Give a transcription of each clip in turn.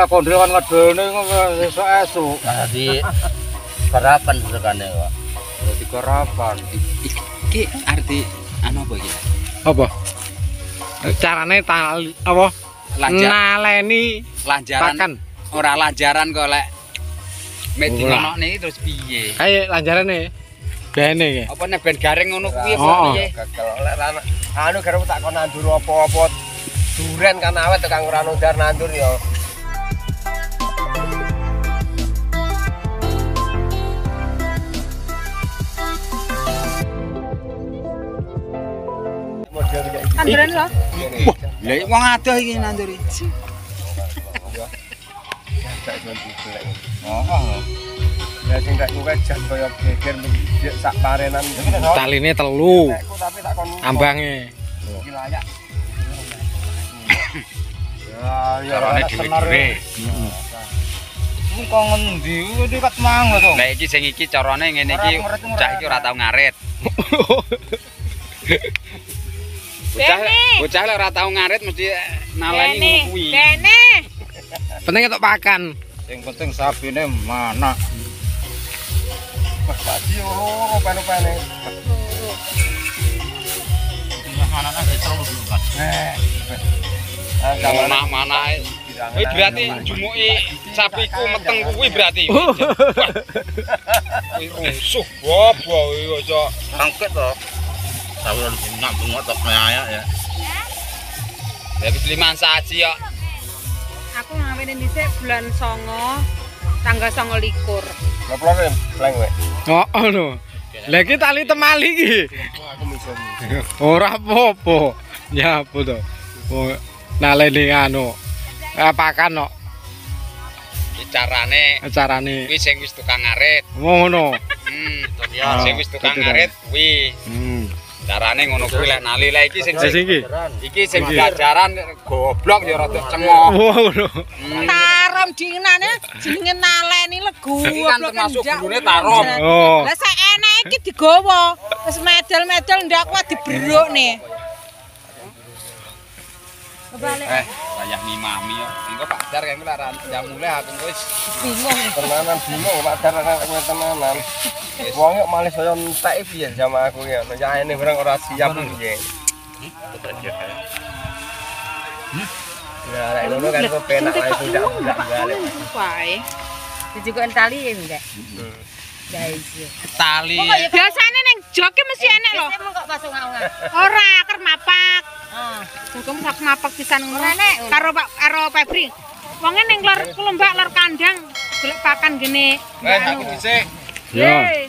lah kondil kan ngedone esuk-esuk. Dadi karapan sekane kok. Dadi garapan. Iki arti anu apa iki? Apa? Carane tali apa? Lanjar Naleni lanjaran pakan. ora lanjaran kok lek iki terus piye? Kayak lanjarane. Bene iki. Apa nek ben garing ngono kuwi Oh. piye? Gagal ana anu garep tak kon nandur apa-apa. Duren kan awet tukang ora nundar nandur ya. Tanduran lho. Lah wong adoh iki nanduri. Gak iso dibelek. Oh. Ya sing tak kuwi jan kaya geger menjek sak parenan. Taline telu. Ambange. iki layak. Ya, ya Carane dhewe-dhewe. Ku kok ngendi? Kuwi kat mang to. Lah iki sing iki carane ngene iki cah iki ora tau ngarit. Bocah bocah ora tau ngarit mesti nalani ngono kuwi. bene. Penting ketok pakan. Sing penting sabine mana. Mas Padi loro pene-pene. Anak-anak terlalu dulu kan. Eh. Ah, zaman Mana mana Kuwi berarti jumuki sapiku meteng kuwi berarti. Oh. Kuwi rusuh bobo iki kok. Rangket to. Sawiran nak bengok tok ayak ya. Ya wis liman saji kok. Aku ngawinin dhisik bulan songo tanggal songo likur. Ngoplok ya, bleng we. Oh. Lah iki tali temali iki. Ora apa-apa. Ya apa to? Oh, anu. Eh, pakan kok Iki carane carane. kuwi sing wis tukang ngarit. Ngono. Hmm, Ah, sing wis tukang ngarit kuwi. Carane ngono kuwi lek nali lek iki sing sing iki. iki sing jajaran goblok ya rada cengok. Ngono. Hmm. Tarom dinane jenenge naleni legu. Iki kan termasuk gurune tarom. Oh. Lah sak enek iki digawa. Wis medal-medal ndak kuat diberuk nih. Kebalik Eh, wayah mi mami yo. Engko Pak Dar kan ora jam mulai aku wis bingung. Tenanan bingung Pak Dar nek tenanan. Wong kok malah saya entek piye sama aku ya. Ya ini barang ora siap piye. Ya, lek ngono kan kok penak ae tidak tidak balik. Wae. Dijukuk tali ya enggak? Ya iya. tali. Biasane ning joke mesti enek lho. kok masuk ngaungan. Ora ker Jokem sak mapak pisan ngono. Enek. Karo Pak karo Febri. Wonge ning lor kelombak lor kandang golek pakan gene. Eh, aku dhisik. Yeay.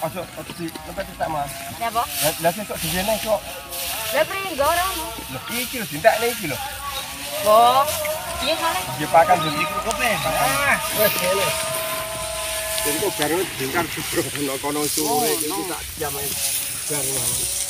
Ojo ojo di tempat tak Mas. Ya, Pak. Lah lah sesuk dijene kok. Lah pringgo ora ono. Lho iki lho dintekne iki lho. Kok iya soalnya Dia pakan dulu iku kok Ah, wes ngene. Jadi kok baru dingkar jebro kono kono sore iki tak jam ae.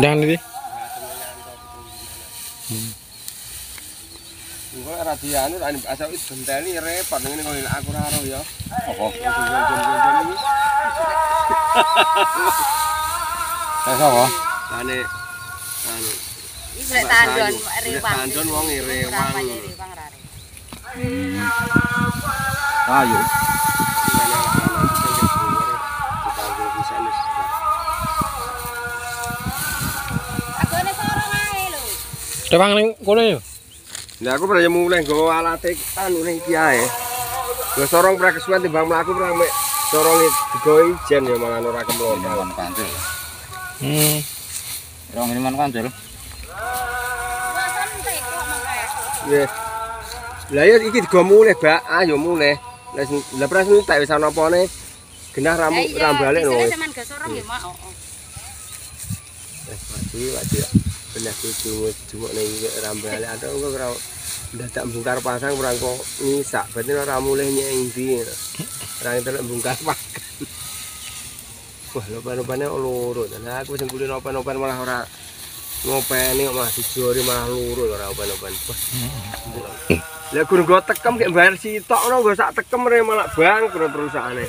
Jangan iki. Engko ora dianu ane asal wis genteni repot ngene kok aku ora ro ya. Apa? Jon-jon iki. Sapa? Ane anu iki nek tandon rewang. Tandon wong rewang. Ramane rewang ra. Ayo. Dewang ning kono yo. Lah aku pernah mulai nggawa alate anu ning iki ae. Sorong pra kesuwen timbang mlaku pra mek soronge digawe ijen ya malah ora kemlon. Minuman kancil. Hmm. Rong minuman kancil. Wis. Lah ya iki digawa mulai, Mbak. Ayo mulai. Lah sing- lah sing tak wis ana apane. genah ramu Eh, iya, istilahnya wis. cuman gak sorong ya, Mak. Oh, Mati. Benar ku cuma cuma ning rambale ada engko ora dadak bongkar pasang ora kok ngisak. Berarti ora mulih nyendi. Ora ngelak bongkar pasang. Wah, lopan-lopane loro. Nah, aku sing kulino open-open malah ora ngopeni kok malah dijori malah loro ora open-open. Wah. Lah guru go tekem gek bayar sitok ngono go sak tekem re malah bangkrut perusahaane.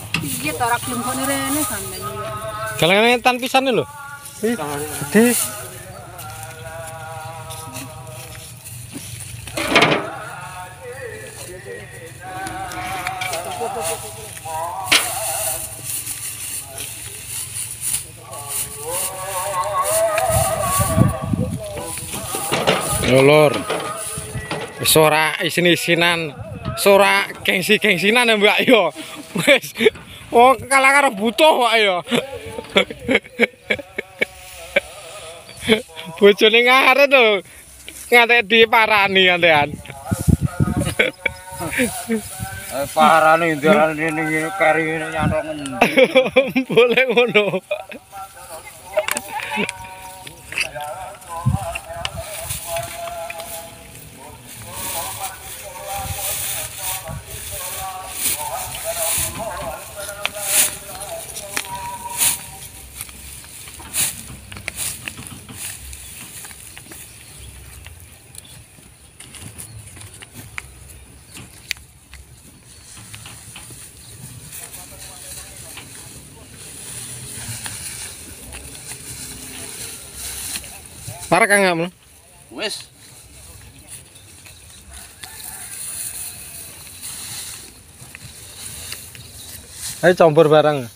sampean. Galangane tan pisan lho. Gede. Lolor. Wis ora isin-isinan. Wis ora gengsi-gengsinan ya, Mbak yo. Wis oh kalah karo butuh kok ya. Bojone ngaret to. Ngantek diparani kantean. Eh parane ndarane ning kari nyantong Boleh ngono. Parah kang kamu. Wis. Ayo campur barang.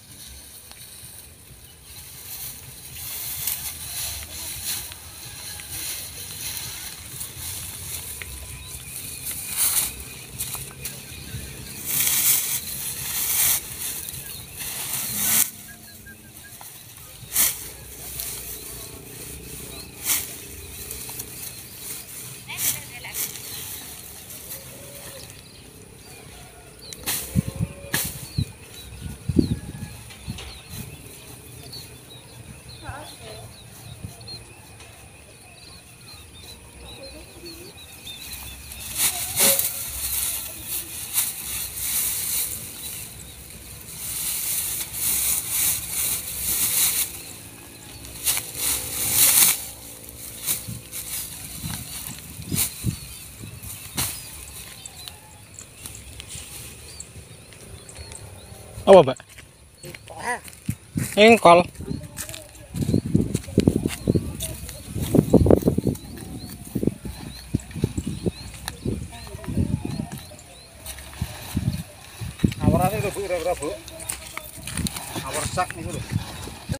Apa, Mbak? Engkol. Awarane lho Bu, kira-kira Bu. Awar sak niku lho.